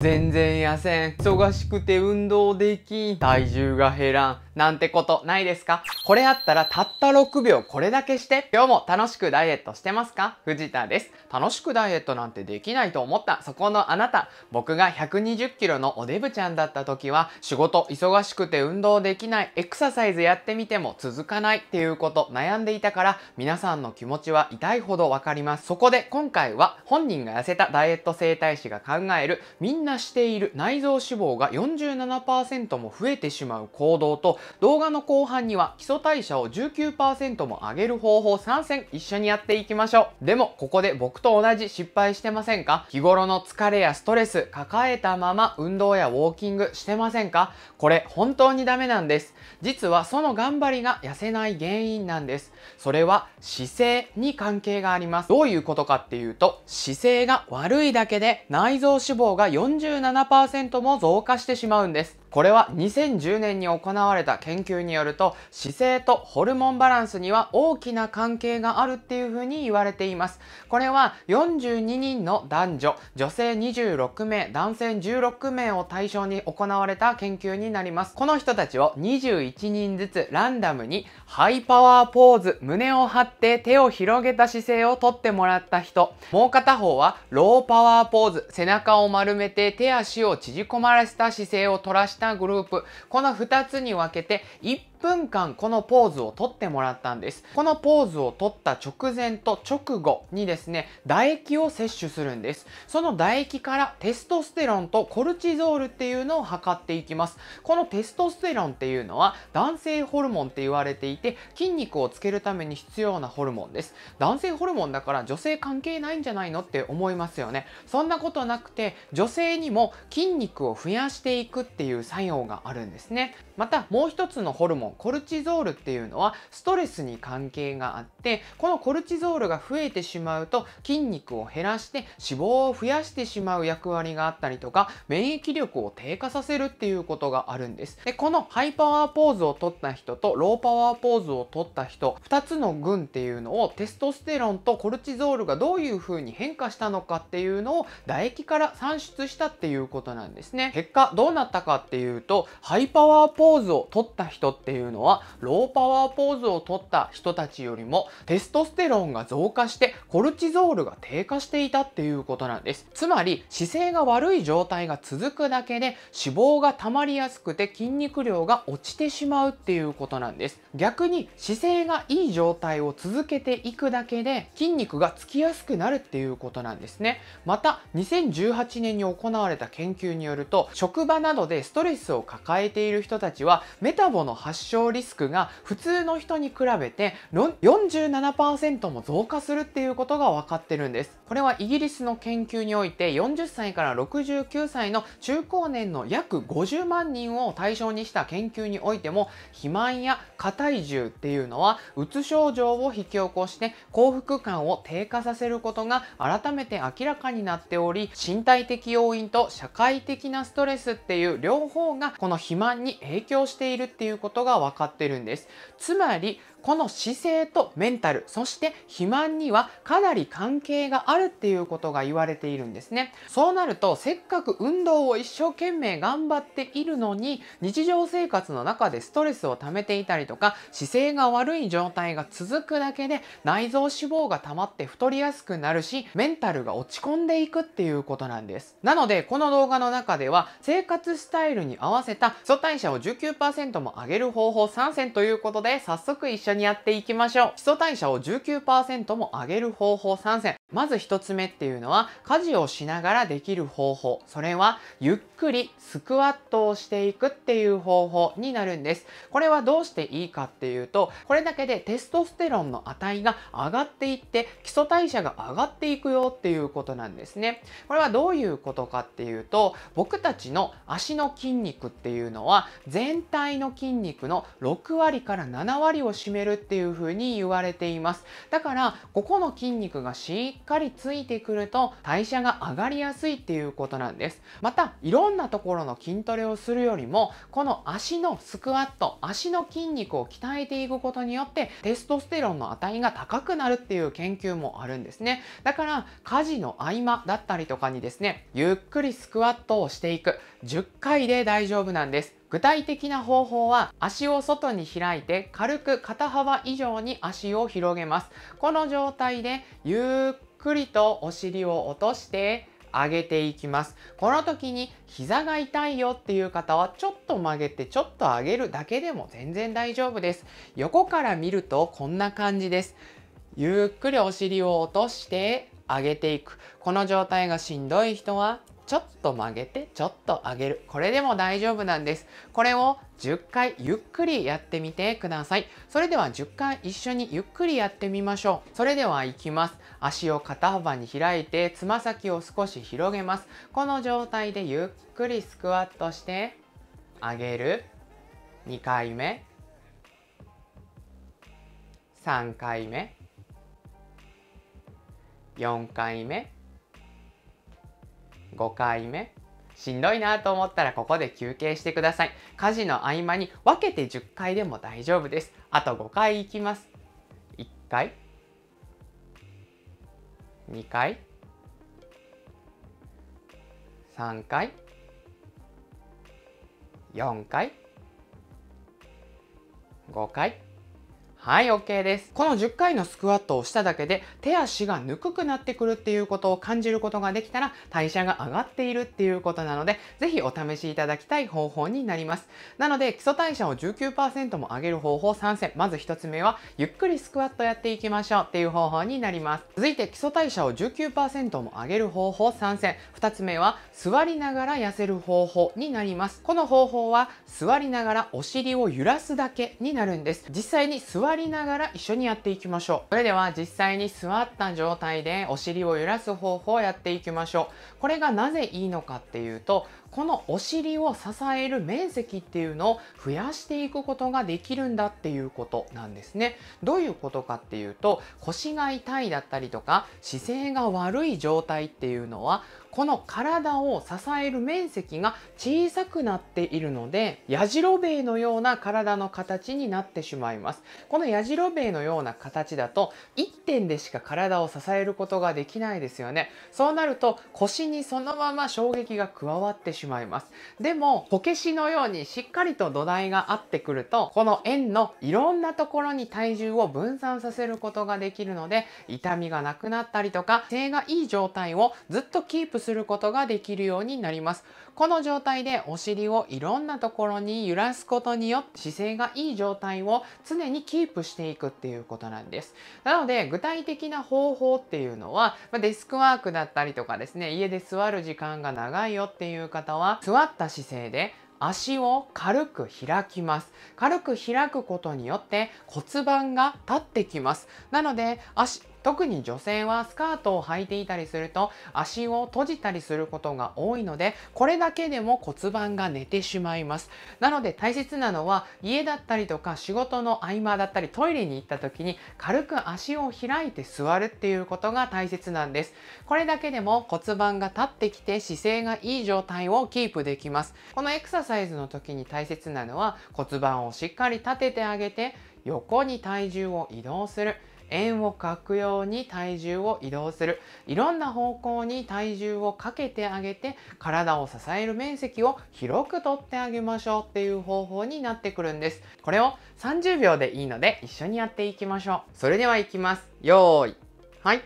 全然痩せん。忙しくて運動できん。体重が減らん。なんてことないですか？これあったらたった6秒これだけして。今日も楽しくダイエットしてますか？藤田です。楽しくダイエットなんてできないと思ったそこのあなた。僕が120キロのおデブちゃんだった時は仕事忙しくて運動できないエクササイズやってみても続かないっていうこと悩んでいたから皆さんの気持ちは痛いほどわかります。そこで今回は本人が痩せたダイエット整体師が考えるみんなしている内臓脂肪が47%も増えてしまう行動と動画の後半には基礎代謝を19%も上げる方法3選一緒にやっていきましょう。でもここで僕と同じ失敗してませんか？日頃の疲れやストレス抱えたまま運動やウォーキングしてませんか？これ本当にダメなんです。実はその頑張りが痩せない原因なんです。それは姿勢に関係があります。どういうことかっていうと姿勢が悪いだけで内臓脂肪が47%も増加してしまうんです。これは2010年に行われた研究によると姿勢とホルモンバランスには大きな関係があるっていうふうに言われています。これは42人の男女、女性26名、男性16名を対象に行われた研究になります。この人たちを21人ずつランダムにハイパワーポーズ、胸を張って手を広げた姿勢をとってもらった人、もう片方はローパワーポーズ、背中を丸めて手足を縮こまらせた姿勢を取らしたグループ、この2つに分けて1分間このポーズをとってもらったんです。このポーズをとった直前と直後にですね、唾液を摂取するんです。その唾液からテストステロンとコルチゾールっていうのを測っていきます。このテストステロンっていうのは男性ホルモンって言われていて筋肉をつけるために必要なホルモンです。男性ホルモンだから女性関係ないんじゃないのって思いますよね。そんなことなくて女性にも筋肉を増やしていくっていう作用があるんですね。またもう一つのホルモンコルチゾールっていうのはストレスに関係があってこのコルチゾールが増えてしまうと筋肉を減らして脂肪を増やしてしまう役割があったりとか免疫力を低下させるっていうことがあるんですでこのハイパワーポーズを取った人とローパワーポーズを取った人2つの群っていうのをテストステロンとコルチゾールがどういう風に変化したのかっていうのを唾液から算出したっていうことなんですね結果どうなったかっていうとハイパワーポーズを取った人っていうのはローパワーポーズをとった人たちよりもテストステロンが増加してコルチゾールが低下していたっていうことなんです。つまり姿勢が悪い状態が続くだけで脂肪が溜まりやすくて筋肉量が落ちてしまうっていうことなんです。逆に姿勢がいい状態を続けていくだけで筋肉がつきやすくなるっていうことなんですね。また2018年に行われた研究によると職場などでストレスを抱えている人たちはメタボの発症リスクが普通の人に比べて47%も増加するっていうことが分かってるんです。これはイギリスの研究において40歳から69歳の中高年の約50万人を対象にした研究においても肥満や過体重っていうのはうつ症状を引き起こして幸福感を低下させることが改めて明らかになっており身体的要因と社会的なストレスっていう両方がこの肥満に影響しているっていうことが分かってるんです。つまりこの姿勢とメンタルそして肥満にはかなり関係があるっていうことが言われているんですね。そうなるとせっかく運動を一生懸命頑張っているのに日常生活の中でストレスを溜めていたりとか姿勢が悪い状態が続くだけで内臓脂肪が溜まって太りやすくなるしメンタルが落ち込んでいくっていうことなんです。なのでこの動画の中では生活スタイルに合わせた基礎代謝を19%も上げる方法3選ということで早速一緒にやっていきましょう。基礎代謝を19%も上げる方法3選。まず1つ目っていうのは家事をしながらできる方法。それはゆっくりスクワットをしていくっていう方法になるんです。これはどうしていいかっていうとこれだけでテストステロンの値が上がっていって基礎代謝が上がっていくよっていうことなんですね。これはどういうことかっていうと僕たちの足の筋肉っていうのは全体の筋肉の6割から7割を占めめるっていう風に言われています。だからここの筋肉がしっかりついてくると代謝が上がりやすいっていうことなんです。またいろんなところの筋トレをするよりもこの足のスクワット足の筋肉を鍛えていくことによってテストステロンの値が高くなるっていう研究もあるんですね。だから家事の合間だったりとかにですねゆっくりスクワットをしていく。10回で大丈夫なんです。具体的な方法は足を外に開いて軽く肩幅以上に足を広げます。この状態でゆっくりとお尻を落として上げていきます。この時に膝が痛いよっていう方はちょっと曲げてちょっと上げるだけでも全然大丈夫です。横から見るとこんな感じです。ゆっくりお尻を落として上げていく。この状態がしんどい人はちょっと曲げてちょっと上げる。これでも大丈夫なんです。これを10回ゆっくりやってみてください。それでは10回一緒にゆっくりやってみましょう。それではいきます。足を肩幅に開いてつま先を少し広げます。この状態でゆっくりスクワットして上げる。2回目。3回目。4回目。5回目。しんどいなと思ったらここで休憩してください。家事の合間に分けて10回でも大丈夫です。あと5回いきます。1回。2回。3回。4回。5回。はい、OK です。この10回のスクワットをしただけで手足がぬくくなってくるっていうことを感じることができたら代謝が上がっているっていうことなので、ぜひお試しいただきたい方法になります。なので、基礎代謝を19%も上げる方法3選。まず1つ目は、ゆっくりスクワットやっていきましょうっていう方法になります。続いて、基礎代謝を19%も上げる方法3選。2つ目は、座りながら痩せる方法になります。この方法は、座りながらお尻を揺らすだけになるんです。実際に座りりながら一緒にやっていきましょう。それでは実際に座った状態でお尻を揺らす方法をやっていきましょう。これがなぜいいのかっていうと、このお尻を支える面積っていうのを増やしていくことができるんだっていうことなんですね。どういうことかっていうと腰が痛いだったりとか姿勢が悪い状態っていうのはこの体を支える面積が小さくなっているのでやじろべえのような体の形になってしまいます。このやじろべえのような形だと1点でしか体を支えることができないですよね。そうなると腰にそのまま衝撃が加わってしまいます。でもこけしのようにしっかりと土台があってくるとこの円のいろんなところに体重を分散させることができるので痛みがなくなったりとか姿勢がいい状態をずっとキープすることができるようになります。この状態でお尻をいろんなところに揺らすことによって姿勢がいい状態を常にキープしていくっていうことなんです。なので具体的な方法っていうのはデスクワークだったりとかですね家で座る時間が長いよっていう方は座った姿勢で足を軽く開きます。軽く開くことによって骨盤が立ってきます。なので足特に女性はスカートを履いていたりすると足を閉じたりすることが多いのでこれだけでも骨盤が寝てしまいます。なので大切なのは家だったりとか仕事の合間だったりトイレに行った時に軽く足を開いて座るっていうことが大切なんです。これだけでも骨盤が立ってきて姿勢がいい状態をキープできます。このエクササイズの時に大切なのは骨盤をしっかり立ててあげて横に体重を移動する。円を描くように体重を移動する。いろんな方向に体重をかけてあげて体を支える面積を広くとってあげましょうっていう方法になってくるんです。これを30秒でいいので一緒にやっていきましょう。それではいきます。よーい。はい。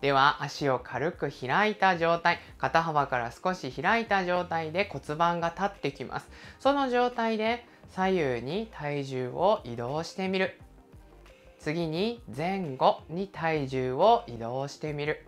では足を軽く開いた状態。肩幅から少し開いた状態で骨盤が立ってきます。その状態で左右に体重を移動してみる。次に前後に体重を移動してみる。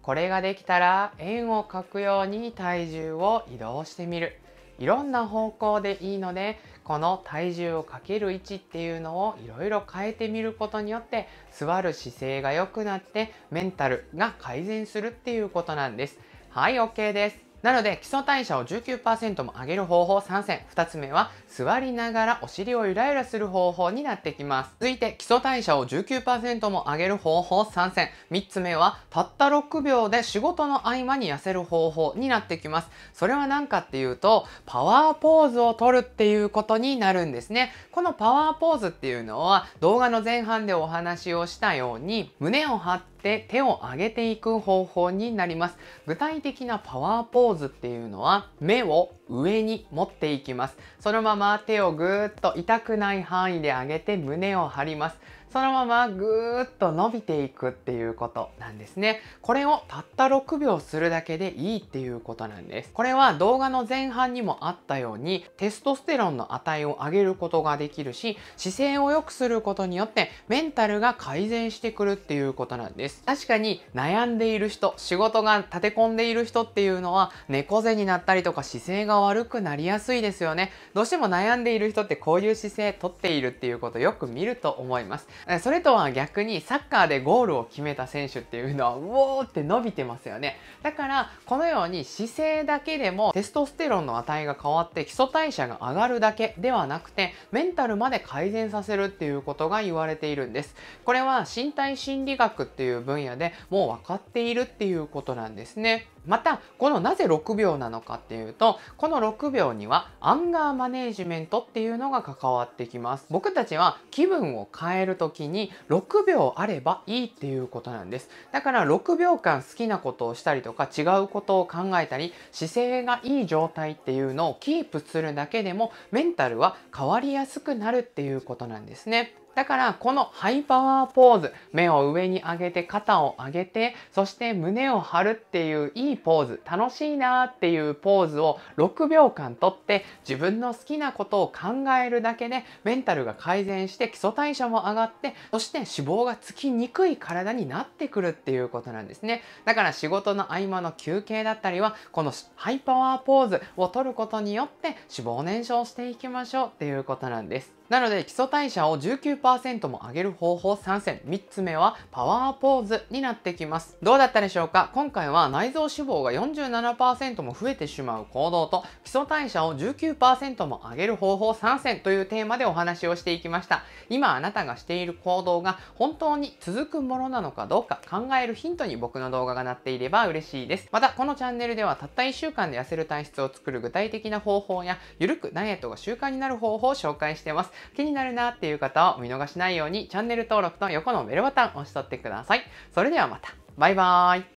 これができたら円を描くように体重を移動してみる。いろんな方向でいいのでこの体重をかける位置っていうのをいろいろ変えてみることによって座る姿勢が良くなってメンタルが改善するっていうことなんです。はい OK です。なので基礎代謝を19%も上げる方法3選。2つ目は座りながらお尻をゆらゆらする方法になってきます。続いて基礎代謝を19%も上げる方法3選。3つ目はたった6秒で仕事の合間に痩せる方法になってきます。それは何かっていうとパワーポーズを取るっていうことになるんですね。このパワーポーズっていうのは動画の前半でお話をしたように胸を張って手を上げていく方法になります。具体的なパワーポーズーズっていうのは目を上に持っていきます。そのまま手をぐーっと痛くない範囲で上げて胸を張ります。そのままぐーっと伸びていくっていうことなんですね。これをたった6秒するだけでいいっていうことなんです。これは動画の前半にもあったようにテストステロンの値を上げることができるし姿勢を良くすることによってメンタルが改善してくるっていうことなんです。確かに悩んでいる人、仕事が立て込んでいる人っていうのは猫背になったりとか姿勢が悪くなりやすいですよね。どうしても悩んでいる人ってこういう姿勢とっているっていうことをよく見ると思います。それとは逆にサッカーでゴールを決めた選手っていうのはうおーって伸びてますよねだからこのように姿勢だけでもテストステロンの値が変わって基礎代謝が上がるだけではなくてメンタルまで改善させるっていうことが言われているんですこれは身体心理学っていう分野でもう分かっているっていうことなんですねまたこのなぜ6秒なのかっていうとこの6秒にはアンガーマネージメントっていうのが関わってきます。僕たちは気分を変える時に6秒あればいいっていうことなんです。だから6秒間好きなことをしたりとか違うことを考えたり姿勢がいい状態っていうのをキープするだけでもメンタルは変わりやすくなるっていうことなんですね。だからこのハイパワーポーズ、目を上に上げて肩を上げて、そして胸を張るっていういいポーズ、楽しいなっていうポーズを6秒間とって自分の好きなことを考えるだけでメンタルが改善して基礎代謝も上がって、そして脂肪がつきにくい体になってくるっていうことなんですね。だから仕事の合間の休憩だったりは、このハイパワーポーズを取ることによって脂肪燃焼していきましょうっていうことなんです。なので基礎代謝を19%も上げる方法3選。3つ目はパワーポーズになってきます。どうだったでしょうか？今回は内臓脂肪が47%も増えてしまう行動と基礎代謝を19%も上げる方法3選というテーマでお話をしていきました。今あなたがしている行動が本当に続くものなのかどうか考えるヒントに僕の動画がなっていれば嬉しいです。またこのチャンネルではたった1週間で痩せる体質を作る具体的な方法やゆるくダイエットが習慣になる方法を紹介しています。気になるなっていう方は見逃しないようにチャンネル登録と横のベルボタン押しとってください。それではまた。バイバーイ。